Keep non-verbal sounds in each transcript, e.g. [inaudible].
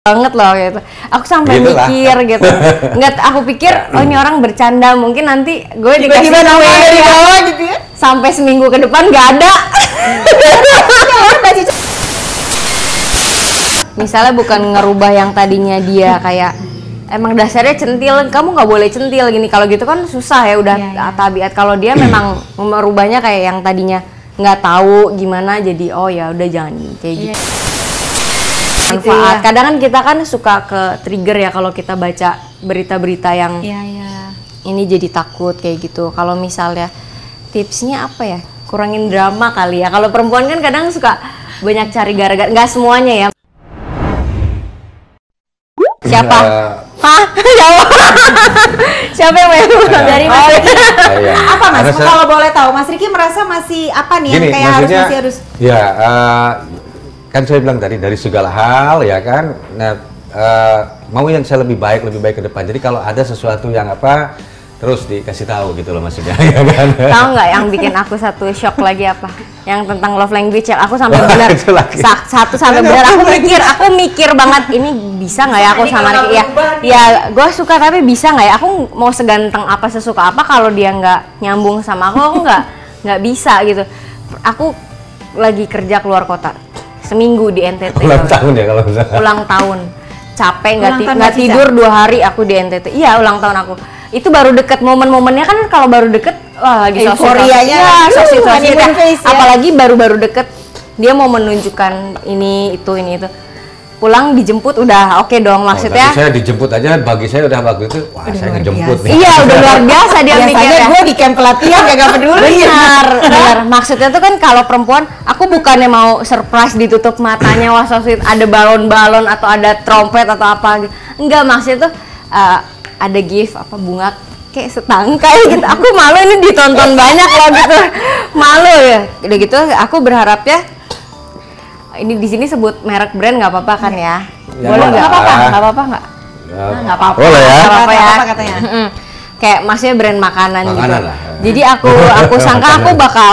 banget loh gitu. Aku sampai Gitu lah. mikir gitu. [laughs] Enggak, aku pikir oh ini orang bercanda, mungkin nanti gue dikasih Tiba-tiba nama kue dari ya. bawah gitu ya. Sampai seminggu ke depan nggak ada. Ya [laughs] Misalnya bukan ngerubah yang tadinya dia kayak emang dasarnya centil, kamu nggak boleh centil gini. Kalau gitu kan susah ya udah Iya, iya. tabiat. Kalau dia memang [clears throat] merubahnya kayak yang tadinya nggak tahu gimana jadi oh ya udah jangan kayak gitu. Gitu Manfaat. ya. Kadang kan kita kan suka ke trigger ya kalau kita baca berita-berita yang Iya, iya. ini jadi takut kayak gitu. Kalau misalnya tipsnya apa ya? Kurangin drama kali ya. Kalau perempuan kan kadang suka banyak cari gara-gara. Nggak semuanya ya. Siapa? Eh, Hah? [laughs] Siapa? [laughs] Siapa yang main? Dari Mas Riki. iya. Apa Mas? Karena saya- Kalau boleh tahu, Mas Riki merasa masih apa nih yang Gini, kayak harus masih harus ya eh, kan saya bilang tadi dari segala hal ya kan. Nah, eh, mau yang saya lebih baik, lebih baik ke depan. Jadi kalau ada sesuatu yang apa, terus dikasih tahu gitu loh maksudnya. [laughs] ya kan? Tahu nggak yang bikin aku satu shock lagi apa? Yang tentang love language yang aku sampai benar satu sampai benar aku mikir, aku mikir banget ini bisa nggak ya aku sama Ricky ya? Ya, gue suka tapi bisa nggak ya? Aku mau seganteng apa sesuka apa kalau dia nggak nyambung sama aku, aku nggak nggak bisa gitu. Aku lagi kerja keluar kota seminggu di NTT. Ulang tahun ya kalau misalnya. ulang tahun. Capek nggak ti- tidur dua hari aku di NTT iya ulang tahun aku. Itu baru deket momen-momennya kan kalau baru deket wah lagi sosial Euforianya, ya, uh, sosial honeymoon phase ya. apalagi baru-baru deket dia mau menunjukkan ini itu ini itu pulang dijemput udah oke dong Oh, maksudnya tadi saya dijemput aja bagi saya udah waktu itu wah saya luar ngejemput biasa. nih. iya udah luar biasa dia Biasanya mikirnya. gue di camp pelatihan gak peduli. benar benar. Maksudnya tuh kan kalau perempuan aku bukannya mau surprise ditutup matanya wah so sweet ada balon-balon atau ada trompet atau apa gitu. Enggak maksudnya tuh uh, ada gift apa bunga kayak setangkai [laughs] gitu. Aku malu ini ditonton banyak loh gitu. Malu ya. Udah gitu aku berharapnya ini di sini sebut merek brand nggak apa-apa kan ya, Ya, boleh nggak nggak apa-apa nggak apa-apa nggak Ya, nggak apa-apa. Boleh ya. Nggak apa-apa ya. Apa katanya? Kayak maksudnya brand makanan, gitu. Makanan lah. Jadi aku [laughs] aku sangka aku bakal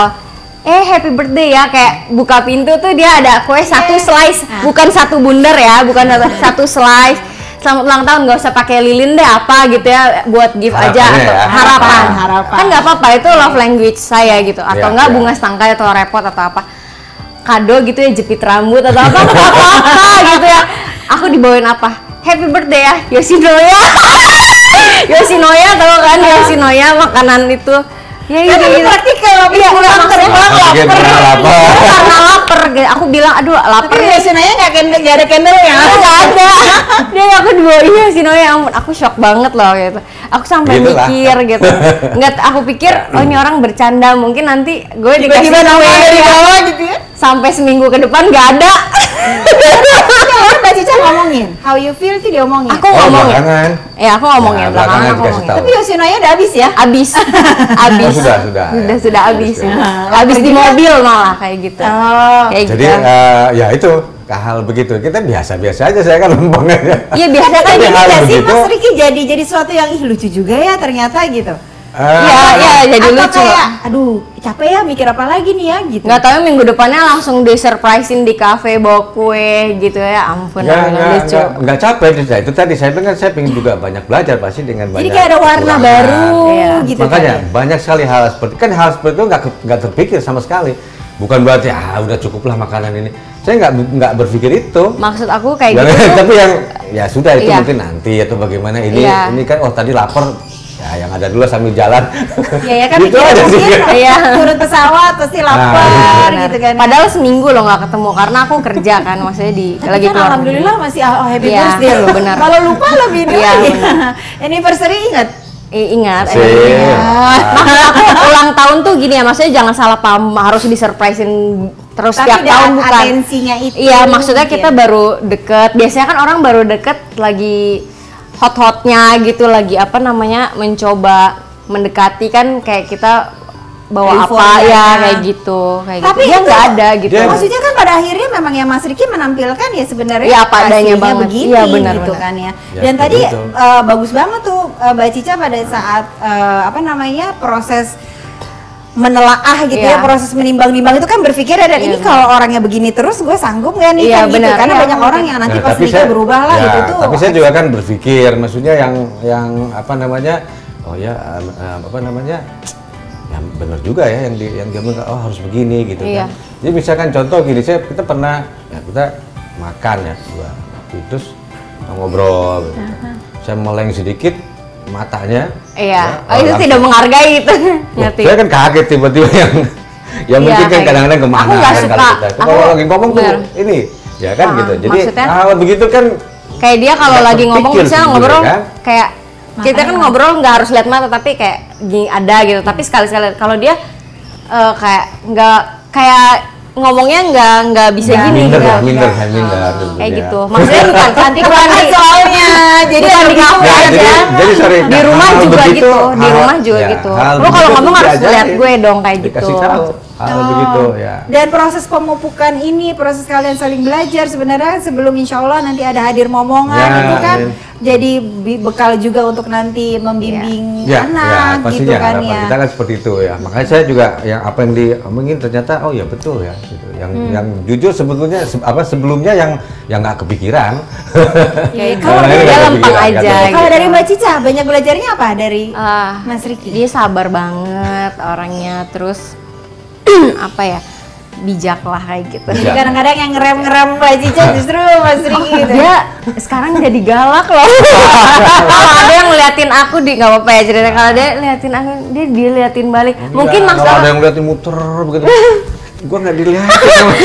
eh happy birthday ya kayak buka pintu tuh dia ada kue satu slice Ah. bukan satu bundar ya bukan [laughs] satu- slice selamat ulang tahun nggak usah pakai lilin deh apa gitu ya buat gift aja Harapannya atau ya. harapan Harapan, harapan. kan nggak apa-apa itu love language saya gitu atau Iya, enggak iya. bunga setangkai atau repot atau apa kado gitu ya jepit rambut atau apa nggak apa-apa gitu ya aku dibawain apa happy birthday ya Yoshinoya [laughs] Yoshinoya tau kan Yoshinoya makanan itu ya Kan gitu, lebih gitu. praktikal, habis Iya, pulang Masukin lapar. karena lapar. karena lapar gitu. aku bilang aduh lapar Tapi ya biasanya nggak candle, nggak ada candle ya. nggak ada [laughs] dia aku dibawain Yoshinoya ya ampun aku shock banget loh gitu aku sampai Gitu lah. mikir gitu nggak aku pikir oh ini orang bercanda mungkin nanti gue dikasih Tiba-tiba nama dari bawah gitu ya. Sampai seminggu ke depan nggak ada orang Mbak Cica ngomongin, how you feel itu diomongin. aku Oh, ngomongin belakangan. ya aku ngomongin Ya, belakangan belakangan aku ngomongin tahu. Tapi Yoshinoya udah habis ya. abis abis Oh, sudah, sudah, sudah ya. sudah abis Habis, ya. [laughs] abis di mobil malah kayak gitu Oh. kayak Jadi gitu eh, ya itu hal begitu. Kita biasa-biasa aja saya kan lempeng aja. iya biasa kan Jadi sih Mas Riki jadi jadi sesuatu yang ih lucu juga ya ternyata gitu. Iya, iya, jadi lucu. kayak, aduh capek ya mikir apa lagi nih ya gitu. nggak tahu ya minggu depannya langsung di surprisein di cafe bawa kue gitu ya ampun ampun, nggak, lucu nggak, nggak capek Nah, itu tadi saya bilang kan saya ingin juga banyak belajar pasti dengan banyak Jadi kayak ada warna kekurangan. baru Iya. gitu makanya kan. banyak sekali hal seperti kan hal seperti itu nggak nggak terpikir sama sekali bukan berarti ah udah cukuplah makanan ini saya nggak nggak berpikir itu maksud aku kayak gitu tapi yang ya sudah itu Iya. mungkin nanti atau bagaimana ini Iya. ini kan oh tadi lapar ya yang ada dulu sambil jalan Ya ya kan [laughs] Gitu aja sih. Iya. [laughs] turun pesawat pasti lapar Benar. gitu kan. padahal seminggu loh nggak ketemu karena aku kerja kan maksudnya di Tapi lagi kan keluar alhamdulillah masih oh, happy Iya, birthday loh. benar. [laughs] Kalau lupa lebih ini lagi. benar. Anniversary ingat. Eh, ingat. Ah. maksud aku ulang tahun tuh gini ya maksudnya jangan salah paham harus disurprisein terus Tapi tiap tahun bukan atensinya itu iya maksudnya mungkin. kita baru deket biasanya kan orang baru deket lagi hot-hotnya gitu lagi apa namanya mencoba mendekati kan kayak kita bawa apa Euforia. ya kayak gitu kayak Tapi gitu dia nggak ada gitu Dia- Maksudnya kan pada akhirnya memang ya Mas Riki menampilkan ya sebenarnya Iya, apa adanya banget. begini Iya, benar, gitu benar. kan ya. Ya, Dan tadi eh, bagus banget tuh eh, Mbak Cica pada saat eh, apa namanya proses menelaah gitu ya Iya. proses menimbang-nimbang itu kan berpikir ya dan Iya, ini kalau orangnya begini terus gue sanggup nggak nih Iya, kan gitu benar. karena Iya, banyak orang yang nanti Nah, pas nikah saya- berubah lah ya, gitu tuh Tapi saya juga kan berpikir, maksudnya yang yang apa namanya, oh ya apa namanya, yang benar juga ya yang di yang dia bilang, oh harus begini gitu Iya. kan. Jadi misalkan contoh gini, saya kita pernah ya kita makan ya dua, terus ngobrol, gitu. saya meleng sedikit matanya. Iya. ya, Oh, itu langsung- tidak menghargai. Wah, [laughs] Ngerti. Saya kan kaget tiba-tiba yang yang Iya, mungkin kan kayak- kadang-kadang ke mana Aku nggak kan suka. kalau kita. Aku- Kalau lagi ngomong tuh ini, ya kan Ah, gitu. Jadi maksudnya? hal begitu kan Kayak dia kalau lagi ngomong misalnya ngobrol kan? kayak kita kan ngobrol nggak harus lihat mata tapi kayak gini ada gitu. Tapi sekali-sekali kalau dia eh, kayak nggak kayak ngomongnya nggak nggak bisa Nggak, gini minder lah, minder, saya minder. kayak sebetulnya. gitu. Maksudnya bukan [laughs] cantik di soalnya jadi di kafe Ya, aja. jadi, jadi sorry, di rumah juga begitu, gitu. Di rumah juga ya, gitu. Lu kalau ngomong harus lihat gue dong kayak gitu. Hal Oh. begitu ya. Dan proses pemupukan ini, proses kalian saling belajar sebenarnya sebelum insya Allah nanti ada hadir momongan Ya, itu kan amin. jadi bekal juga untuk nanti membimbing Ya, ya, anak pastinya gitu kan ya. kita kan seperti itu ya. Makanya saya juga yang apa yang diomongin ternyata oh ya betul ya gitu. Yang Hmm. yang jujur sebetulnya se- apa sebelumnya yang yang nggak kepikiran. [laughs] Ya, kalau kepikiran, aja. Kalau gitu. dari Mbak Cica banyak belajarnya apa dari Ah, Mas Riki? Dia sabar banget orangnya, terus [clears throat] apa ya? bijak lah kayak gitu. Jadi kadang-kadang yang ngerem-ngerem Mbak Cica justru Mas Riki gitu. Dia sekarang jadi galak loh. Kalau [laughs] ada yang ngeliatin aku di nggak apa-apa ya cerita. Kalau dia liatin aku, dia dia liatin balik. Mungkin Enggak, maksud kalau ada yang liatin muter begitu. [laughs] gua nggak dilihatin. [laughs]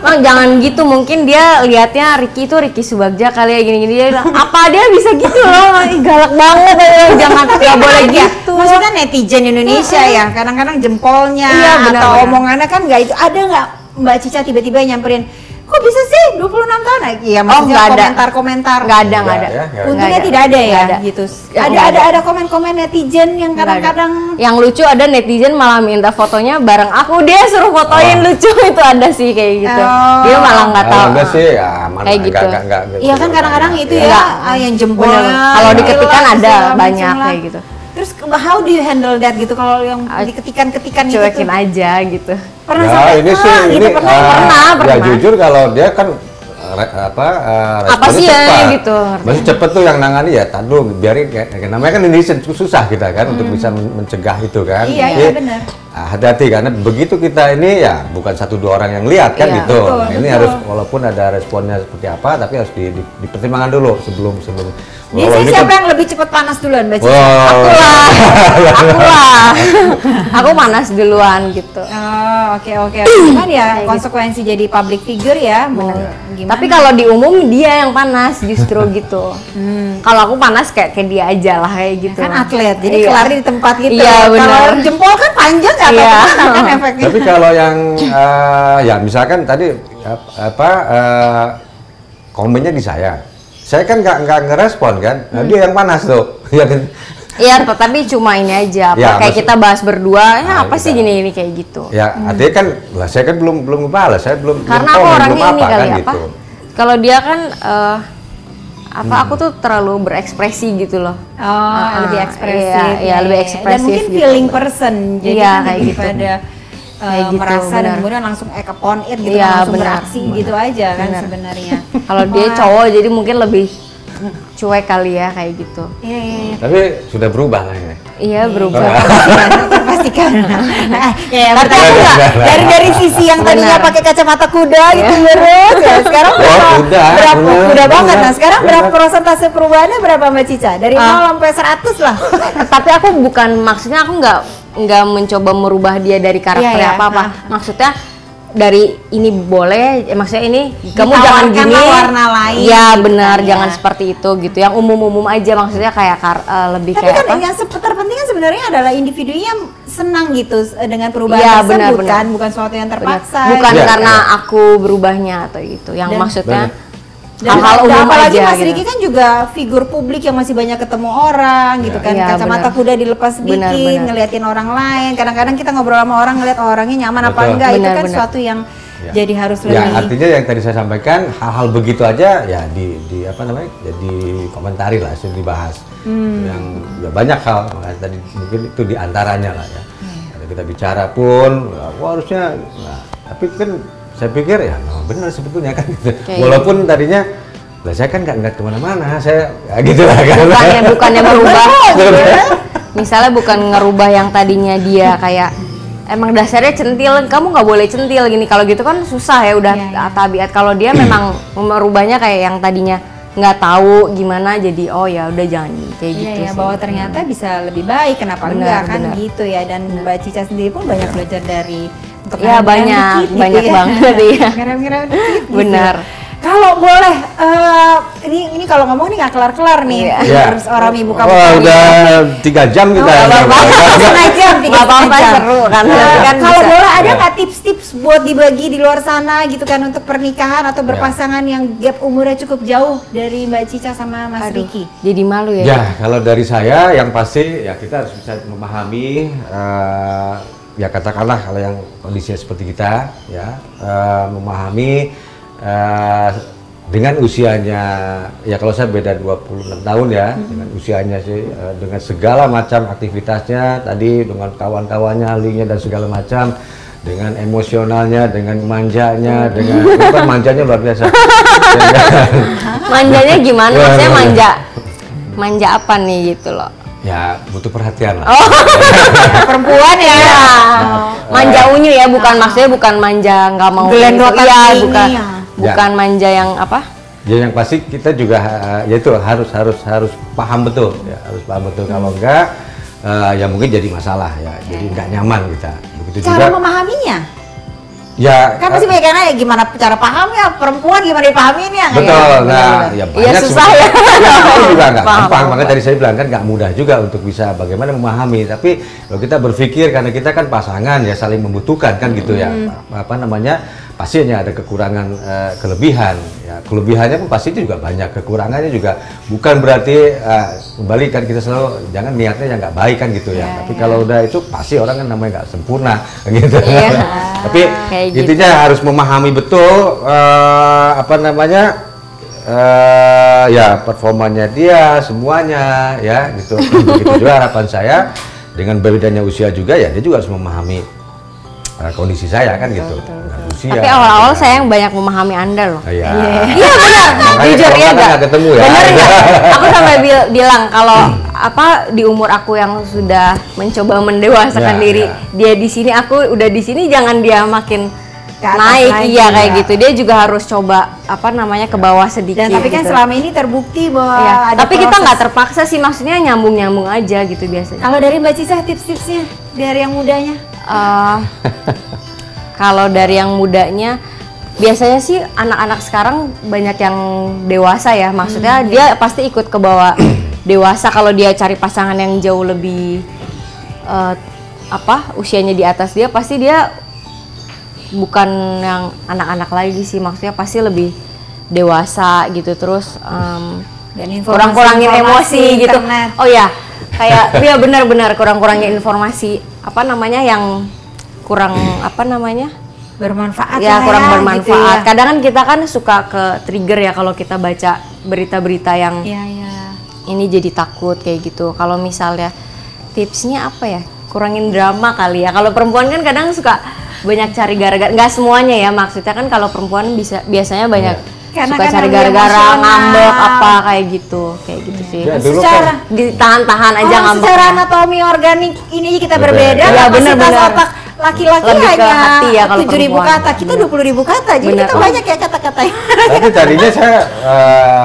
Bang jangan gitu, mungkin dia liatnya Ricky itu Ricky Subagja kali ya gini-gini dia bilang, apa dia bisa gitu loh, Ih, galak banget ya, jangan nggak boleh Ya, gitu. maksudnya netizen Indonesia ya, kadang-kadang jempolnya Iya, benar, atau benar. omongannya kan nggak itu. Ada nggak Mbak Cica tiba-tiba nyamperin, kok bisa sih 26 tahun? Iya, maksudnya Oh, nggak ada. komentar-komentar. Nggak ada, nggak ada. ya, Untungnya tidak ada ya, ada. gitu. Ya, ada ada ada. ada komen-komen netizen yang kadang-kadang Yang lucu ada netizen malah minta fotonya bareng aku, dia suruh fotoin Oh. lucu [laughs] itu ada sih kayak gitu. Oh. Dia malah nggak tahu. enggak sih ya aman Kayak gitu. enggak, enggak, enggak, Iya kan kadang-kadang itu ya, ah, yang jempolnya. Bener. Kalau yang diketikan hilang, ada banyak kayak gitu. Terus how do you handle that gitu kalau yang Ah, diketikan-ketikan itu Cuekin aja gitu. Pernah ya sampai ini ah, sih gitu ini pernah eh, pernah, ya pernah. jujur kalau dia kan re- apa eh, Apa sih ya, cepat. gitu. Masih cepet tuh yang nangani ya tadi dulu biarin kayak kayak- namanya kan ini susah kita kan untuk bisa men- mencegah itu kan. Hmm. Iya, Jadi, iya, benar. ah, hati-hati karena begitu kita ini ya bukan satu dua orang yang lihat kan Iya, gitu. betul, Nah, ini betul. harus walaupun ada responnya seperti apa tapi harus di, di- dipertimbangkan dulu sebelum sebelum. Biasanya Wah, ini siapa kan- yang lebih cepat panas duluan Mbak Cica? Wow. Aku lah, aku lah. [laughs] aku panas duluan gitu. Oh, oke oke. Cuman ya konsekuensi jadi public figure ya, mau gimana? Tapi kalau di umum dia yang panas justru [laughs] gitu. Kalau aku panas kayak kayak dia aja lah kayak gitu. kan atlet, jadi Iya. kelar di tempat gitu. Iya, Kalau jempol kan panjang nggak Iya. tahu kan efeknya. Tapi kalau yang eh, ya misalkan tadi ap- apa eh, komennya di saya, saya kan nggak nggak ngerespon kan, nah, dia yang panas tuh, [laughs] ya kan? Iya, tapi cuma ini aja. Apa, Ya, kayak maksud- kita bahas berdua, ya Nah, apa sih kita- gini-gini kayak gitu. Ya artinya kan, lah saya kan belum belum ngebalas, saya belum belum Karena aku komen, orangnya belum ini apa, kali kan, apa? gitu. Kalau dia kan eh, apa aku tuh terlalu berekspresi gitu loh. Oh, Ah, lebih ah, ekspresif. iya, iya, lebih Dan ekspresif mungkin gitu. feeling person. Jadi Iya, kan kayak gitu. Uh, Kayak gitu, merasa dan benar. kemudian langsung eh upon it gitu kan, langsung benar, beraksi gitu aja kan Benar. sebenarnya. [laughs] Kalau dia cowok jadi mungkin lebih cuek kali ya kayak gitu. Iya iya iya. Tapi sudah berubah lah ini. Iya berubah. terpastikan. Nah, ya, ya, Tapi bertanya aku nggak? nggak- dari dari sisi yang tadinya Benar. pakai kacamata kuda gitu lurus ya sekarang Oh, berapa? kuda, berapa benar, kuda banget. Nah, sekarang berapa persentase perubahannya berapa Mbak Cica? Dari Ah. 0 sampai 100 lah. Tapi aku bukan maksudnya aku nggak nggak mencoba merubah dia dari karakter Iya, iya. apa apa. Maksudnya dari ini boleh, eh, maksudnya ini kamu jangan gini. warna lain Iya gitu benar, kan, ya. jangan seperti itu gitu. Yang umum-umum aja maksudnya kayak kar- eh, lebih Tapi kayak kan apa? yang se- terpenting kan sebenarnya adalah individunya senang gitu eh, dengan perubahan Iya, tersebut benar, benar. kan, bukan sesuatu yang Benar. terpaksa. Bukan Iya, karena iya. aku berubahnya atau itu. Yang Dan- maksudnya Dan, hal-hal umum apalagi aja Mas gitu. Riki kan juga figur publik yang masih banyak ketemu orang gitu kan. Iya, Kacamata benar. kuda dilepas sedikit, Benar, benar. ngeliatin orang lain. Kadang-kadang kita ngobrol sama orang ngeliat orangnya nyaman apa Betul. enggak. itu Benar, kan benar. suatu yang Ya. jadi harus Ya lebih artinya yang tadi saya sampaikan hal-hal begitu aja ya di di apa namanya jadi komentari lah, sudah dibahas. Hmm. Yang ya banyak hal makanya tadi mungkin itu di antaranya lah ya. kita bicara pun ya, wah harusnya nah, tapi kan saya pikir ya memang benar sebetulnya kan gitu. Kayak walaupun tadinya lah saya kan nggak ngeliat ke mana-mana saya ya, gitu lah kan bukannya bukannya berubah [laughs] misalnya bukan ngerubah yang tadinya dia kayak emang dasarnya centil kamu nggak boleh centil gini kalau gitu kan susah ya udah Iya, iya. tabiat kalau dia memang merubahnya kayak yang tadinya nggak tahu gimana jadi oh ya udah jangan kayak Iya gitu ya, sih. bahwa ternyata bisa lebih baik. Kenapa Benar, enggak kan benar. gitu ya? Dan Mbak Cica sendiri pun banyak belajar dari untuk Ya, banyak, dikit gitu banyak ya. banget, iya. Ngerem-ngerem dikit gitu. Benar. Kalau boleh, eh, ini ini kalau ngomong nih nggak kelar-kelar nih. Iya. Terus orang ibu kamu Wah, udah tiga jam kita Oh, apa-apa. setengah jam, tiga setengah jam. seru kan. Nah, kan kalau bisa. boleh ada Ya. nggak tips-tips buat dibagi di luar sana gitu kan untuk pernikahan atau berpasangan yang gap umurnya cukup jauh dari Mbak Cica sama Mas Aduh, Riki? jadi malu ya, Ya, kalau dari saya yang pasti ya kita harus bisa memahami eh, ya katakanlah kalau yang kondisinya seperti kita ya eh, memahami eh, dengan usianya ya kalau saya beda 26 tahun ya dengan usianya sih eh, dengan segala macam aktivitasnya tadi dengan kawan-kawannya ahlinya dan segala macam dengan emosionalnya dengan manjanya dengan bukan manjanya luar biasa Dengan- [laughs] manjanya gimana maksudnya manja manja apa nih gitu loh ya butuh perhatian lah Oh. [laughs] Perempuan ya. Iya. Manja unyu ya, bukan maksudnya bukan manja nggak mau Gelendotan Iya, ini, bukan ya. Bukan manja yang apa? Ya yang pasti kita juga eh, ya itu harus harus harus paham betul ya harus paham betul kalau enggak eh, ya mungkin jadi masalah ya jadi nggak nyaman kita begitu Cara juga memahaminya. ya Kan pasti eh, banyak karena ya gimana cara pahamnya perempuan gimana dipahaminya ya? betul nah Benar-benar. ya Iya, banyak susah ya. sebetulnya. [laughs] ya itu juga nggak Paham, gampang makanya tadi saya bilang kan nggak mudah juga untuk bisa bagaimana memahami tapi kalau kita berpikir karena kita kan pasangan ya saling membutuhkan kan gitu ya Hmm. apa, apa namanya pastinya ada kekurangan eh, kelebihan. Ya kelebihannya pun pasti juga banyak. Kekurangannya juga bukan berarti eh, kembali kan kita selalu jangan niatnya yang nggak baik kan gitu ya, Ya, tapi ya. kalau udah itu pasti orang kan namanya nggak sempurna [laughs] gitu. Iya. [laughs] tapi Kayak gitu. intinya harus memahami betul eh, apa namanya eh ya performanya dia semuanya ya gitu. [laughs] Begitu juga harapan saya. Dengan bedanya usia juga ya dia juga harus memahami eh, kondisi saya kan gitu. Dengan usia Tapi awal-awal saya yang banyak memahami Anda loh. Ah, ya. Iya benar, [laughs] jujur ya enggak? nggak ketemu ya. Bener nggak? [laughs] Aku sampai bil- bilang kalau apa di umur aku yang sudah mencoba mendewasakan Ya, diri, ya. dia di sini aku udah di sini jangan dia makin naik lagi, iya kayak ya. gitu. Dia juga harus coba apa namanya ke bawah sedikit. Dan tapi kan gitu. selama ini terbukti bahwa Iya, ada tapi kita proses. nggak terpaksa sih maksudnya nyambung-nyambung aja gitu biasanya. Kalau dari Mbak Cica tips-tipsnya dari yang mudanya? Eh, kalau dari yang mudanya biasanya sih anak-anak sekarang banyak yang dewasa ya. Maksudnya dia pasti ikut ke bawah [clears throat] dewasa kalau dia cari pasangan yang jauh lebih eh, apa usianya di atas dia pasti dia bukan yang anak-anak lagi sih. Maksudnya pasti lebih dewasa gitu. Terus Dan kurang-kurangin emosi gitu. internet. Oh ya, kayak ya benar-benar kurang-kurangin informasi. Apa namanya yang kurang apa namanya? Bermanfaat ya kurang gitu bermanfaat. ya. Kadang kan kita kan suka ke trigger ya kalau kita baca berita-berita yang Iya, iya. ini jadi takut kayak gitu. Kalau misalnya tipsnya apa ya? Kurangin drama kali ya. Kalau perempuan kan kadang suka banyak cari gara-gara. Nggak semuanya ya maksudnya kan kalau perempuan bisa biasanya banyak Karena suka kan cari gara-gara ngambek apa kayak gitu, kayak gitu sih. Ya, dulu Secara kan Ditahan-tahan aja Oh, ngambeknya. secara anatomi organik ini aja kita Berbeda. berbeda. Iya, kapasitas bener-bener. otak laki-laki hanya hati ya kalau 7.000 ribu kata, kita 20.000 ribu kata, jadi Bener. kita banyak ya kata-katanya. tapi tadinya saya eh,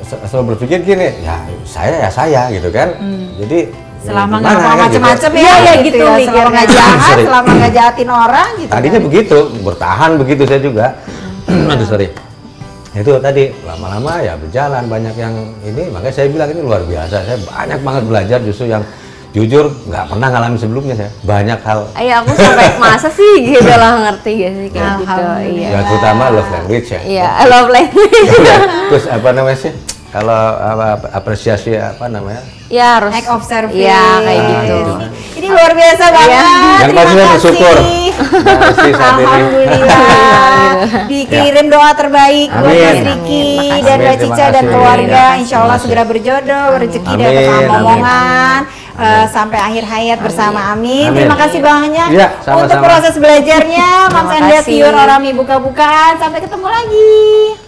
se- selalu berpikir gini ya saya ya saya gitu kan jadi ya Hmm. Selama gimana nggak mau kan gitu. macam-macam ya, Iya, iya, gitu ya. Selama mikirnya. nggak jahat, [laughs] selama nggak jahatin orang gitu. Tadinya kan. begitu, bertahan begitu saya juga. [clears throat] Aduh sorry. Itu tadi lama-lama ya berjalan banyak yang ini, makanya saya bilang ini luar biasa. Saya banyak banget belajar justru yang jujur nggak pernah ngalamin sebelumnya saya. Banyak hal. Ayo aku sampai [laughs] masa sih gitu lah ngerti gak sih kayak gitu. Iya. Ya terutama love language ya. Iya, I love language. Ya, [laughs] Terus apa namanya sih? Kalau apa, apresiasi apa namanya? ya harus. Act of service. Iya, kayak gitu. Ini luar biasa banget. Iya. Yang Terima pasti saya bersyukur. ini. Alhamdulillah. [laughs] Dikirim doa terbaik buat. Mas Riki dan. Mbak Cica dan keluarga. Insya Allah segera berjodoh, rezeki dan Amin. Amin. eh, sampai akhir hayat bersama Amin. Amin. Terima kasih banyak Iya, untuk sama-sama. proses belajarnya Dad kasih. viewer Orami buka-bukaan. Sampai ketemu lagi.